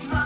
tonight.